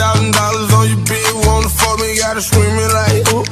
thousand dollars on your bed, wanna fuck me, gotta scream it like ooh.